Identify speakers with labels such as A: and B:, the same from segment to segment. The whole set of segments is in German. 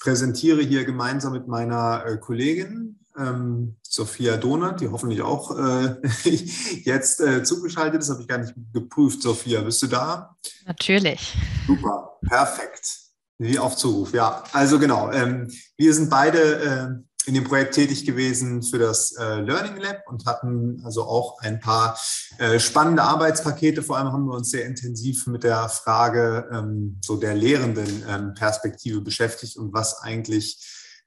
A: präsentiere hier gemeinsam mit meiner äh, Kollegin ähm, Sophia Donat, die hoffentlich auch äh, jetzt äh, zugeschaltet ist. Habe ich gar nicht geprüft. Sophia, bist du da?
B: Natürlich.
A: Super, perfekt. Wie auf Zuruf, ja. Also genau, ähm, wir sind beide äh, in dem Projekt tätig gewesen für das äh, Learning Lab und hatten also auch ein paar äh, spannende Arbeitspakete. Vor allem haben wir uns sehr intensiv mit der Frage ähm, so der lehrenden ähm, beschäftigt und was eigentlich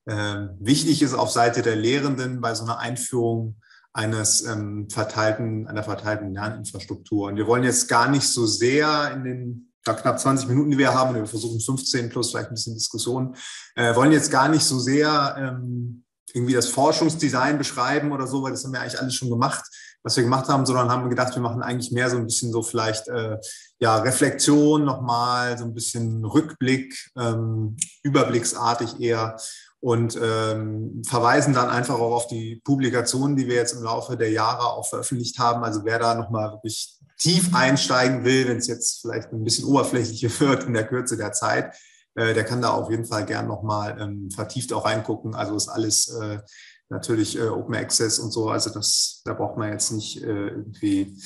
A: ähm, wichtig ist auf Seite der Lehrenden bei so einer Einführung eines ähm, verteilten, einer verteilten Lerninfrastruktur. Und wir wollen jetzt gar nicht so sehr in den da knapp 20 Minuten, die wir haben, wir versuchen 15 plus vielleicht ein bisschen Diskussion, äh, wollen jetzt gar nicht so sehr ähm, irgendwie das Forschungsdesign beschreiben oder so, weil das haben wir eigentlich alles schon gemacht, was wir gemacht haben, sondern haben gedacht, wir machen eigentlich mehr so ein bisschen so vielleicht äh, ja Reflexion nochmal, so ein bisschen Rückblick, ähm, überblicksartig eher und ähm, verweisen dann einfach auch auf die Publikationen, die wir jetzt im Laufe der Jahre auch veröffentlicht haben. Also wer da nochmal wirklich tief einsteigen will, wenn es jetzt vielleicht ein bisschen oberflächlicher wird in der Kürze der Zeit, der kann da auf jeden Fall gern nochmal ähm, vertieft auch reingucken. Also ist alles äh, natürlich äh, Open Access und so. Also das, da braucht man jetzt nicht äh, irgendwie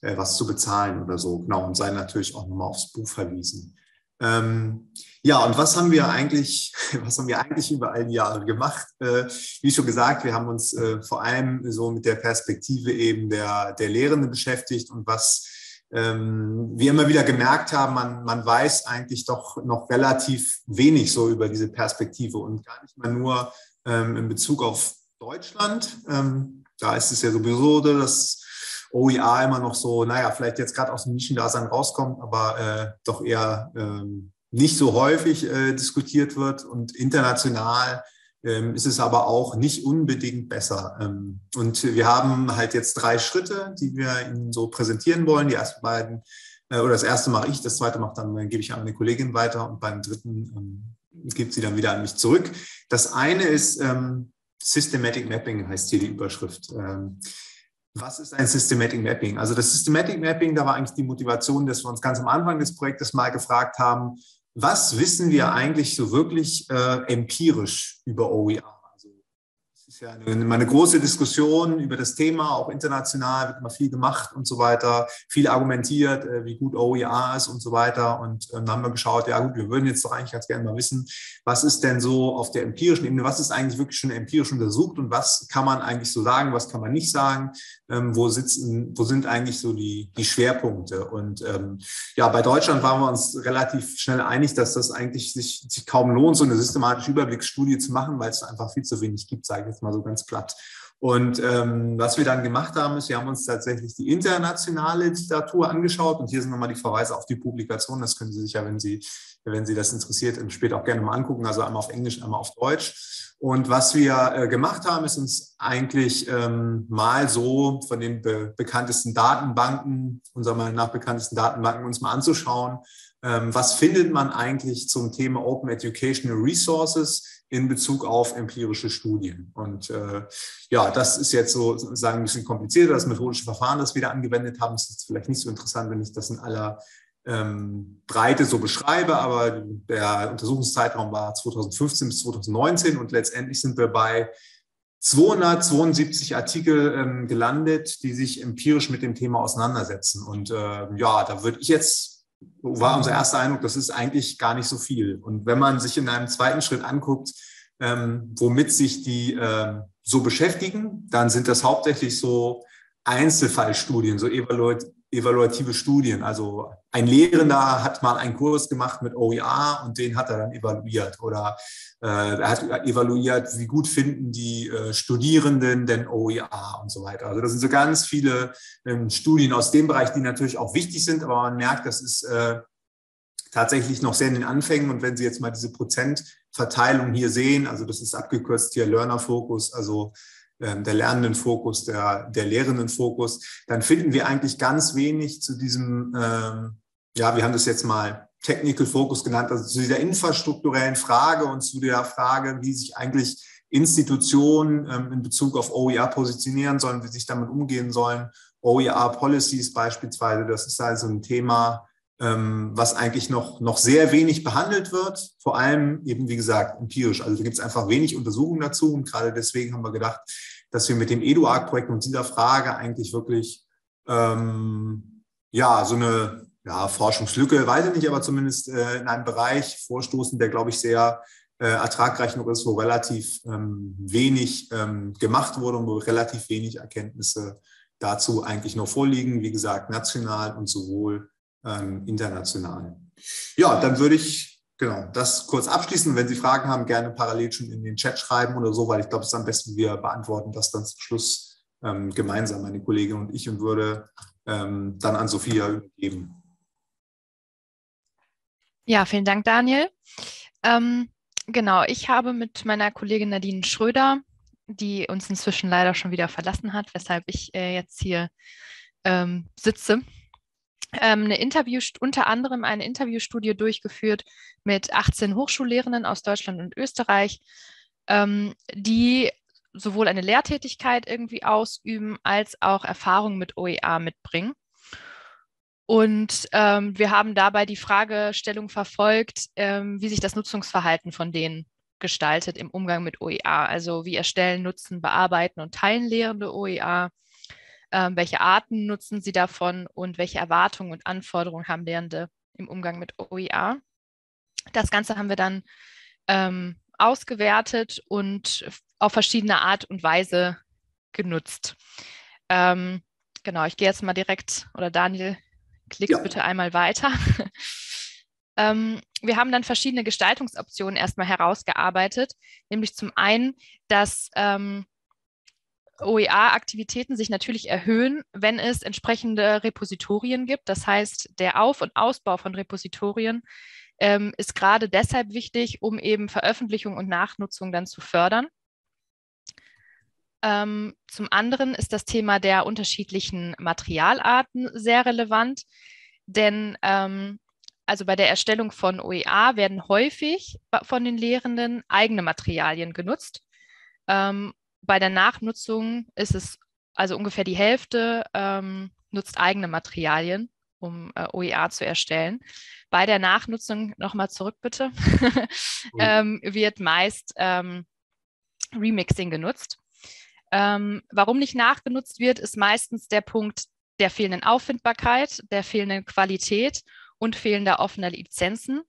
A: äh, was zu bezahlen oder so. Genau, und sei natürlich auch nochmal aufs Buch verwiesen. Ähm, ja, und was haben wir eigentlich, was haben wir eigentlich über all die Jahre gemacht? Äh, wie schon gesagt, wir haben uns äh, vor allem so mit der Perspektive eben der, der Lehrenden beschäftigt und was ähm, wir immer wieder gemerkt haben, man, man weiß eigentlich doch noch relativ wenig so über diese Perspektive und gar nicht mal nur ähm, in Bezug auf Deutschland. Ähm, da ist es ja sowieso, dass OER immer noch so, naja, vielleicht jetzt gerade aus dem Nischendasein rauskommt, aber äh, doch eher ähm, nicht so häufig äh, diskutiert wird. Und international ähm, ist es aber auch nicht unbedingt besser. Ähm, und wir haben halt jetzt drei Schritte, die wir Ihnen so präsentieren wollen. Die ersten beiden, äh, oder das erste mache ich, das zweite mache dann, dann gebe ich an eine Kollegin weiter und beim dritten ähm, gibt sie dann wieder an mich zurück. Das eine ist ähm, Systematic Mapping, heißt hier die Überschrift. Ähm, was ist ein Systematic Mapping? Also das Systematic Mapping, da war eigentlich die Motivation, dass wir uns ganz am Anfang des Projektes mal gefragt haben, was wissen wir eigentlich so wirklich äh, empirisch über OER? Ist ja eine, eine, große Diskussion über das Thema, auch international wird immer viel gemacht und so weiter, viel argumentiert, äh, wie gut OER ist und so weiter. Und ähm, dann haben wir geschaut, ja gut, wir würden jetzt doch eigentlich ganz gerne mal wissen, was ist denn so auf der empirischen Ebene, was ist eigentlich wirklich schon empirisch untersucht und was kann man eigentlich so sagen, was kann man nicht sagen, ähm, wo sitzen, wo sind eigentlich so die, die Schwerpunkte. Und ähm, ja, bei Deutschland waren wir uns relativ schnell einig, dass das eigentlich sich, sich kaum lohnt, so eine systematische Überblicksstudie zu machen, weil es einfach viel zu wenig gibt, sage ich jetzt mal so ganz platt. Und ähm, was wir dann gemacht haben, ist, wir haben uns tatsächlich die internationale Literatur angeschaut und hier sind nochmal die Verweise auf die Publikation. Das können Sie sich ja, wenn Sie, wenn Sie das interessiert, später auch gerne mal angucken. Also einmal auf Englisch, einmal auf Deutsch. Und was wir äh, gemacht haben, ist uns eigentlich ähm, mal so von den be bekanntesten Datenbanken, unserer Meinung nach bekanntesten Datenbanken, uns mal anzuschauen, was findet man eigentlich zum Thema Open Educational Resources in Bezug auf empirische Studien. Und äh, ja, das ist jetzt so sozusagen ein bisschen komplizierter. Das methodische Verfahren, das wir da angewendet haben, ist jetzt vielleicht nicht so interessant, wenn ich das in aller ähm, Breite so beschreibe, aber der Untersuchungszeitraum war 2015 bis 2019 und letztendlich sind wir bei 272 Artikel ähm, gelandet, die sich empirisch mit dem Thema auseinandersetzen. Und äh, ja, da würde ich jetzt war unser erster Eindruck, das ist eigentlich gar nicht so viel. Und wenn man sich in einem zweiten Schritt anguckt, ähm, womit sich die ähm, so beschäftigen, dann sind das hauptsächlich so Einzelfallstudien, so evaluat evaluative Studien. Also ein Lehrender hat mal einen Kurs gemacht mit OER und den hat er dann evaluiert. Oder äh, er hat evaluiert, wie gut finden die äh, Studierenden denn OER und so weiter. Also das sind so ganz viele ähm, Studien aus dem Bereich, die natürlich auch wichtig sind, aber man merkt, das ist äh, tatsächlich noch sehr in den Anfängen. Und wenn Sie jetzt mal diese Prozentverteilung hier sehen, also das ist abgekürzt hier Learner Focus, also der lernenden Fokus, der, der lehrenden Fokus, dann finden wir eigentlich ganz wenig zu diesem, ähm, ja, wir haben das jetzt mal Technical Focus genannt, also zu dieser infrastrukturellen Frage und zu der Frage, wie sich eigentlich Institutionen ähm, in Bezug auf OER positionieren sollen, wie sich damit umgehen sollen. OER Policies beispielsweise, das ist also ein Thema, ähm, was eigentlich noch, noch sehr wenig behandelt wird, vor allem eben, wie gesagt, empirisch. Also da gibt es einfach wenig Untersuchungen dazu und gerade deswegen haben wir gedacht, dass wir mit dem EduArc-Projekt und dieser Frage eigentlich wirklich ähm, ja, so eine ja, Forschungslücke, weiß ich nicht, aber zumindest äh, in einem Bereich vorstoßen, der, glaube ich, sehr äh, ertragreich noch ist, wo relativ ähm, wenig ähm, gemacht wurde und wo relativ wenig Erkenntnisse dazu eigentlich noch vorliegen, wie gesagt, national und sowohl ähm, international. Ja, dann würde ich genau das kurz abschließen. Wenn Sie Fragen haben, gerne parallel schon in den Chat schreiben oder so, weil ich glaube, es ist am besten, wir beantworten das dann zum Schluss ähm, gemeinsam, meine Kollegin und ich, und würde ähm, dann an Sophia übergeben.
B: Ja, vielen Dank, Daniel. Ähm, genau, ich habe mit meiner Kollegin Nadine Schröder, die uns inzwischen leider schon wieder verlassen hat, weshalb ich äh, jetzt hier ähm, sitze, eine Interview, unter anderem eine Interviewstudie durchgeführt mit 18 Hochschullehrenden aus Deutschland und Österreich, ähm, die sowohl eine Lehrtätigkeit irgendwie ausüben, als auch Erfahrung mit OER mitbringen. Und ähm, wir haben dabei die Fragestellung verfolgt, ähm, wie sich das Nutzungsverhalten von denen gestaltet im Umgang mit OER. Also wie erstellen, nutzen, bearbeiten und teilen Lehrende OER. Ähm, welche Arten nutzen sie davon und welche Erwartungen und Anforderungen haben Lehrende im Umgang mit OER. Das Ganze haben wir dann ähm, ausgewertet und auf verschiedene Art und Weise genutzt. Ähm, genau, ich gehe jetzt mal direkt, oder Daniel, klick ja. bitte einmal weiter. ähm, wir haben dann verschiedene Gestaltungsoptionen erstmal herausgearbeitet, nämlich zum einen, dass ähm, OER-Aktivitäten sich natürlich erhöhen, wenn es entsprechende Repositorien gibt. Das heißt, der Auf- und Ausbau von Repositorien ähm, ist gerade deshalb wichtig, um eben Veröffentlichung und Nachnutzung dann zu fördern. Ähm, zum anderen ist das Thema der unterschiedlichen Materialarten sehr relevant, denn ähm, also bei der Erstellung von OER werden häufig von den Lehrenden eigene Materialien genutzt. Ähm, bei der Nachnutzung ist es also ungefähr die Hälfte ähm, nutzt eigene Materialien, um äh, OER zu erstellen. Bei der Nachnutzung, nochmal zurück bitte, ähm, wird meist ähm, Remixing genutzt. Ähm, warum nicht nachgenutzt wird, ist meistens der Punkt der fehlenden Auffindbarkeit, der fehlenden Qualität und fehlender offener Lizenzen.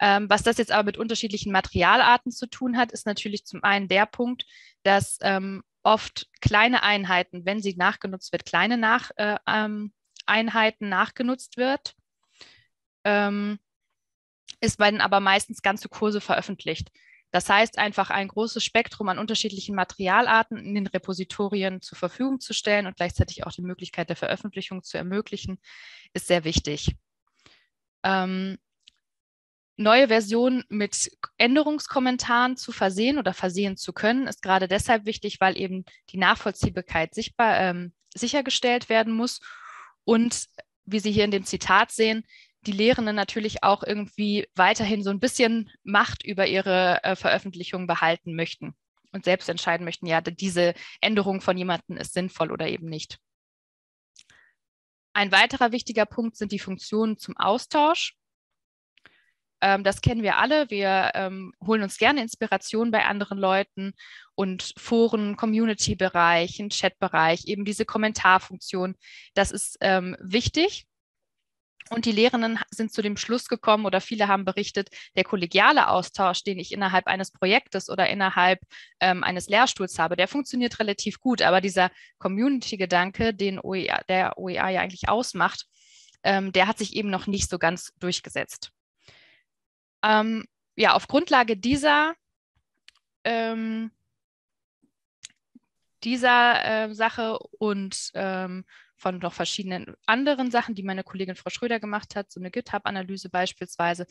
B: Ähm, was das jetzt aber mit unterschiedlichen Materialarten zu tun hat, ist natürlich zum einen der Punkt, dass ähm, oft kleine Einheiten, wenn sie nachgenutzt wird, kleine nach, äh, ähm, Einheiten nachgenutzt wird. Ähm, ist bei den aber meistens ganze Kurse veröffentlicht. Das heißt, einfach ein großes Spektrum an unterschiedlichen Materialarten in den Repositorien zur Verfügung zu stellen und gleichzeitig auch die Möglichkeit der Veröffentlichung zu ermöglichen, ist sehr wichtig. Ähm, neue Versionen mit Änderungskommentaren zu versehen oder versehen zu können, ist gerade deshalb wichtig, weil eben die Nachvollziehbarkeit sichtbar, ähm, sichergestellt werden muss und wie Sie hier in dem Zitat sehen, die Lehrenden natürlich auch irgendwie weiterhin so ein bisschen Macht über ihre äh, Veröffentlichung behalten möchten und selbst entscheiden möchten, ja, diese Änderung von jemandem ist sinnvoll oder eben nicht. Ein weiterer wichtiger Punkt sind die Funktionen zum Austausch. Ähm, das kennen wir alle. Wir ähm, holen uns gerne Inspiration bei anderen Leuten und Foren, Community-Bereich, Chat-Bereich, eben diese Kommentarfunktion. Das ist ähm, wichtig und die Lehrenden sind zu dem Schluss gekommen oder viele haben berichtet, der kollegiale Austausch, den ich innerhalb eines Projektes oder innerhalb ähm, eines Lehrstuhls habe, der funktioniert relativ gut. Aber dieser Community-Gedanke, den OER, der OER ja eigentlich ausmacht, ähm, der hat sich eben noch nicht so ganz durchgesetzt. Ähm, ja, auf Grundlage dieser ähm, dieser äh, Sache und ähm, von noch verschiedenen anderen Sachen, die meine Kollegin Frau Schröder gemacht hat, so eine GitHub-Analyse beispielsweise,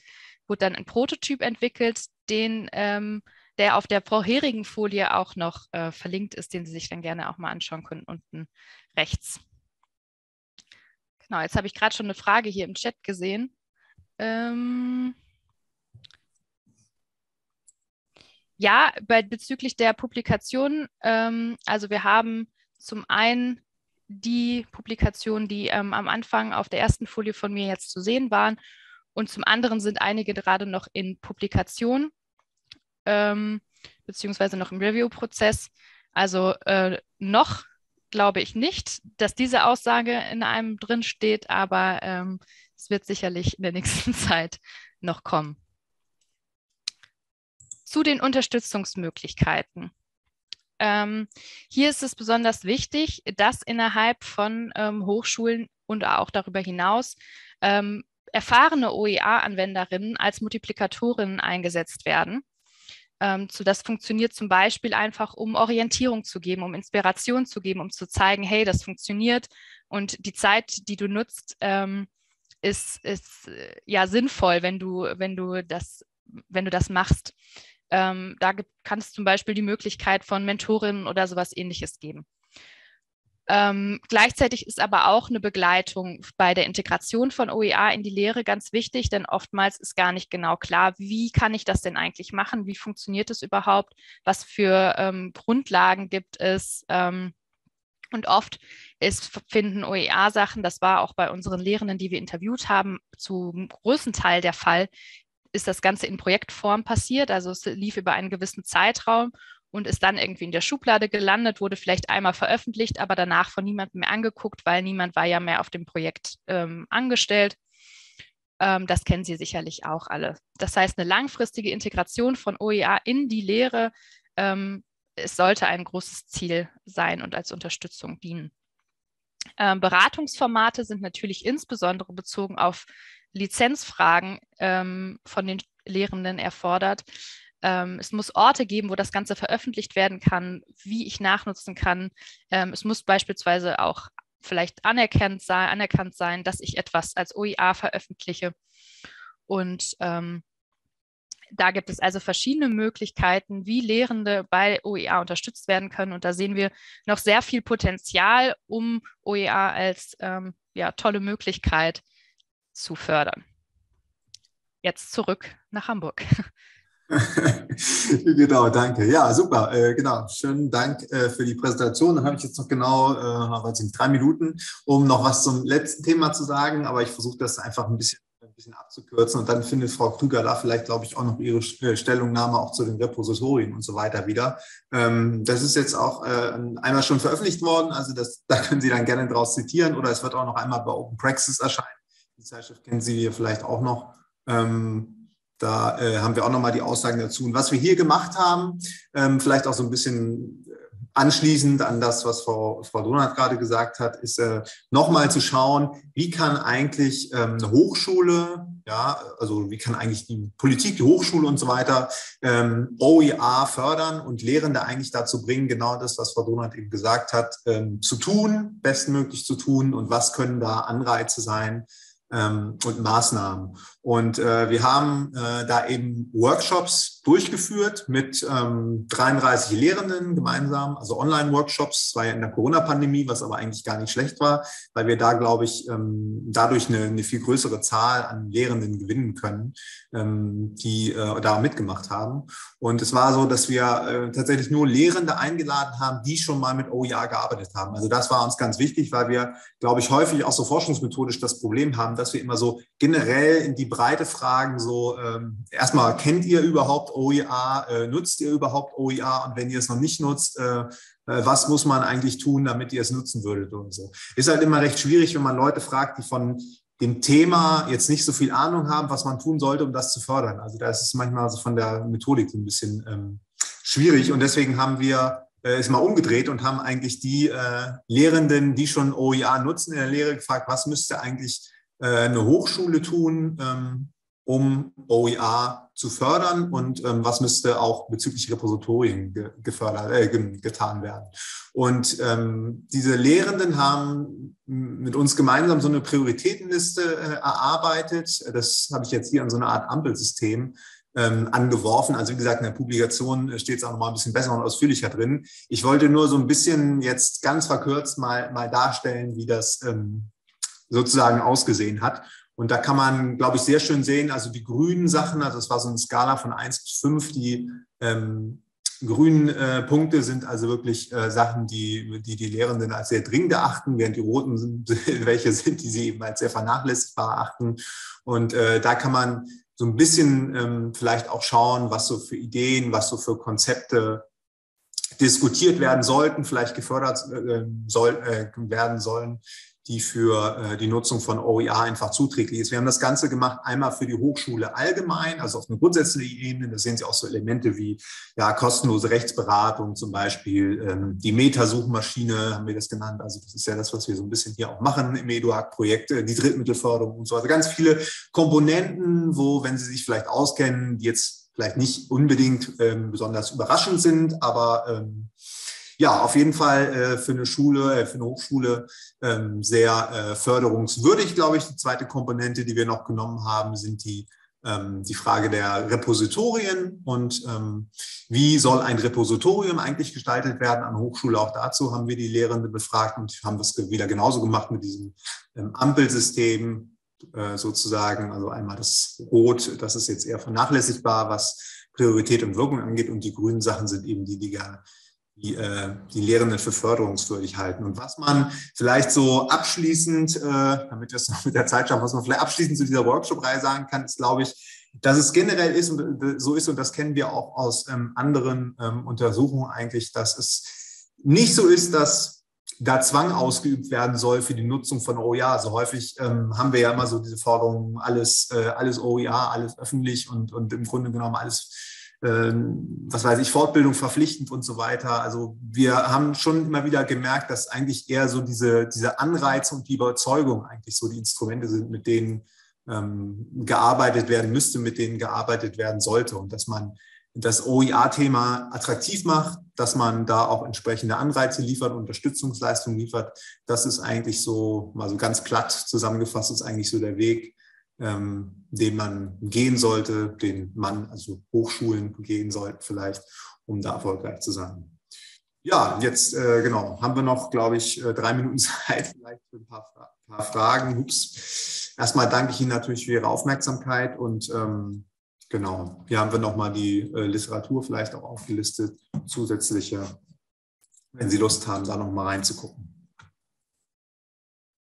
B: wurde dann ein Prototyp entwickelt, den, ähm, der auf der vorherigen Folie auch noch äh, verlinkt ist, den Sie sich dann gerne auch mal anschauen können, unten rechts. Genau, jetzt habe ich gerade schon eine Frage hier im Chat gesehen. Ähm ja, bei, bezüglich der Publikation, ähm, also wir haben zum einen die Publikationen, die ähm, am Anfang auf der ersten Folie von mir jetzt zu sehen waren. Und zum anderen sind einige gerade noch in Publikation, ähm, beziehungsweise noch im Review-Prozess. Also äh, noch glaube ich nicht, dass diese Aussage in einem drin steht, aber ähm, es wird sicherlich in der nächsten Zeit noch kommen. Zu den Unterstützungsmöglichkeiten. Ähm, hier ist es besonders wichtig, dass innerhalb von ähm, Hochschulen und auch darüber hinaus ähm, erfahrene OER-Anwenderinnen als Multiplikatorinnen eingesetzt werden. Ähm, so, das funktioniert zum Beispiel einfach, um Orientierung zu geben, um Inspiration zu geben, um zu zeigen, hey, das funktioniert und die Zeit, die du nutzt, ähm, ist, ist äh, ja sinnvoll, wenn du, wenn du das, wenn du das machst. Ähm, da kann es zum Beispiel die Möglichkeit von Mentorinnen oder sowas ähnliches geben. Ähm, gleichzeitig ist aber auch eine Begleitung bei der Integration von OER in die Lehre ganz wichtig, denn oftmals ist gar nicht genau klar, wie kann ich das denn eigentlich machen, wie funktioniert es überhaupt, was für ähm, Grundlagen gibt es. Ähm, und oft ist, finden OER-Sachen, das war auch bei unseren Lehrenden, die wir interviewt haben, zum größten Teil der Fall, ist das Ganze in Projektform passiert. Also es lief über einen gewissen Zeitraum und ist dann irgendwie in der Schublade gelandet, wurde vielleicht einmal veröffentlicht, aber danach von niemandem mehr angeguckt, weil niemand war ja mehr auf dem Projekt ähm, angestellt. Ähm, das kennen Sie sicherlich auch alle. Das heißt, eine langfristige Integration von OER in die Lehre, ähm, es sollte ein großes Ziel sein und als Unterstützung dienen. Ähm, Beratungsformate sind natürlich insbesondere bezogen auf Lizenzfragen ähm, von den Lehrenden erfordert. Ähm, es muss Orte geben, wo das Ganze veröffentlicht werden kann, wie ich nachnutzen kann. Ähm, es muss beispielsweise auch vielleicht anerkannt sein, anerkannt sein, dass ich etwas als OIA veröffentliche. Und ähm, da gibt es also verschiedene Möglichkeiten, wie Lehrende bei OER unterstützt werden können. Und da sehen wir noch sehr viel Potenzial, um OER als ähm, ja, tolle Möglichkeit zu fördern. Jetzt zurück nach Hamburg.
A: genau, danke. Ja, super. Äh, genau. Schönen Dank äh, für die Präsentation. Dann habe ich jetzt noch genau, äh, nicht, drei Minuten, um noch was zum letzten Thema zu sagen. Aber ich versuche das einfach ein bisschen, ein bisschen abzukürzen. Und dann findet Frau Krüger da vielleicht, glaube ich, auch noch ihre äh, Stellungnahme auch zu den Repositorien und so weiter wieder. Ähm, das ist jetzt auch äh, einmal schon veröffentlicht worden. Also das, da können Sie dann gerne draus zitieren. Oder es wird auch noch einmal bei Open Praxis erscheinen. Die Zeitschrift kennen Sie vielleicht auch noch. Ähm, da äh, haben wir auch nochmal die Aussagen dazu. Und was wir hier gemacht haben, ähm, vielleicht auch so ein bisschen äh, anschließend an das, was Frau, Frau Donat gerade gesagt hat, ist äh, nochmal zu schauen, wie kann eigentlich ähm, eine Hochschule, ja, also wie kann eigentlich die Politik, die Hochschule und so weiter ähm, OER fördern und Lehrende eigentlich dazu bringen, genau das, was Frau Donat eben gesagt hat, ähm, zu tun, bestmöglich zu tun und was können da Anreize sein, ähm, und Maßnahmen. Und äh, wir haben äh, da eben Workshops durchgeführt mit ähm, 33 Lehrenden gemeinsam, also Online-Workshops, war ja in der Corona-Pandemie, was aber eigentlich gar nicht schlecht war, weil wir da, glaube ich, ähm, dadurch eine, eine, viel größere Zahl an Lehrenden gewinnen können, ähm, die äh, da mitgemacht haben. Und es war so, dass wir äh, tatsächlich nur Lehrende eingeladen haben, die schon mal mit OER gearbeitet haben. Also das war uns ganz wichtig, weil wir, glaube ich, häufig auch so forschungsmethodisch das Problem haben, dass wir immer so generell in die Breite fragen, so ähm, erstmal, kennt ihr überhaupt OER, äh, nutzt ihr überhaupt OER und wenn ihr es noch nicht nutzt, äh, äh, was muss man eigentlich tun, damit ihr es nutzen würdet und so. Ist halt immer recht schwierig, wenn man Leute fragt, die von dem Thema jetzt nicht so viel Ahnung haben, was man tun sollte, um das zu fördern. Also da ist es manchmal so von der Methodik ein bisschen ähm, schwierig und deswegen haben wir äh, es mal umgedreht und haben eigentlich die äh, Lehrenden, die schon OER nutzen in der Lehre, gefragt, was müsste eigentlich eine Hochschule tun, ähm, um OER zu fördern und ähm, was müsste auch bezüglich Repositorien gefördert, äh, getan werden. Und ähm, diese Lehrenden haben mit uns gemeinsam so eine Prioritätenliste äh, erarbeitet. Das habe ich jetzt hier an so eine Art Ampelsystem ähm, angeworfen. Also wie gesagt, in der Publikation steht es auch noch mal ein bisschen besser und ausführlicher drin. Ich wollte nur so ein bisschen jetzt ganz verkürzt mal, mal darstellen, wie das ähm, sozusagen ausgesehen hat. Und da kann man, glaube ich, sehr schön sehen, also die grünen Sachen, also es war so eine Skala von 1 bis 5, die ähm, grünen äh, Punkte sind also wirklich äh, Sachen, die, die die Lehrenden als sehr dringend erachten, während die roten sind, welche sind, die sie eben als sehr vernachlässigbar erachten. Und äh, da kann man so ein bisschen ähm, vielleicht auch schauen, was so für Ideen, was so für Konzepte diskutiert werden sollten, vielleicht gefördert äh, soll, äh, werden sollen, die für äh, die Nutzung von OER einfach zuträglich ist. Wir haben das Ganze gemacht einmal für die Hochschule allgemein, also auf einer grundsätzlichen Ebene. Da sehen Sie auch so Elemente wie ja, kostenlose Rechtsberatung zum Beispiel, ähm, die Metasuchmaschine haben wir das genannt. Also das ist ja das, was wir so ein bisschen hier auch machen im EduAG-Projekt, die Drittmittelförderung und so. Also ganz viele Komponenten, wo, wenn Sie sich vielleicht auskennen, die jetzt vielleicht nicht unbedingt ähm, besonders überraschend sind, aber ähm, ja, auf jeden Fall äh, für eine Schule, äh, für eine Hochschule ähm, sehr äh, förderungswürdig, glaube ich. Die zweite Komponente, die wir noch genommen haben, sind die ähm, die Frage der Repositorien und ähm, wie soll ein Repositorium eigentlich gestaltet werden an Hochschule. Auch dazu haben wir die Lehrende befragt und haben das wieder genauso gemacht mit diesem ähm, Ampelsystem äh, sozusagen. Also einmal das Rot, das ist jetzt eher vernachlässigbar, was Priorität und Wirkung angeht und die grünen Sachen sind eben die, die gerne die, äh, die Lehrenden für förderungswürdig halten. Und was man vielleicht so abschließend, äh, damit wir es noch mit der Zeit schaffen, was man vielleicht abschließend zu dieser Workshop-Reihe sagen kann, ist, glaube ich, dass es generell ist und äh, so ist, und das kennen wir auch aus ähm, anderen ähm, Untersuchungen eigentlich, dass es nicht so ist, dass da Zwang ausgeübt werden soll für die Nutzung von OER. Also häufig ähm, haben wir ja immer so diese Forderung, alles, äh, alles OER, alles öffentlich und, und im Grunde genommen alles was weiß ich, Fortbildung verpflichtend und so weiter. Also wir haben schon immer wieder gemerkt, dass eigentlich eher so diese, diese Anreize und die Überzeugung eigentlich so die Instrumente sind, mit denen ähm, gearbeitet werden müsste, mit denen gearbeitet werden sollte und dass man das OER-Thema attraktiv macht, dass man da auch entsprechende Anreize liefert, Unterstützungsleistungen liefert. Das ist eigentlich so, mal so ganz platt zusammengefasst, ist eigentlich so der Weg, ähm, den man gehen sollte, den man, also Hochschulen gehen sollten vielleicht, um da erfolgreich zu sein. Ja, jetzt äh, genau, haben wir noch, glaube ich, äh, drei Minuten Zeit vielleicht für ein paar, Fra paar Fragen. Ups. Erstmal danke ich Ihnen natürlich für Ihre Aufmerksamkeit und ähm, genau, hier haben wir nochmal die äh, Literatur vielleicht auch aufgelistet, zusätzliche, wenn Sie Lust haben, da nochmal reinzugucken.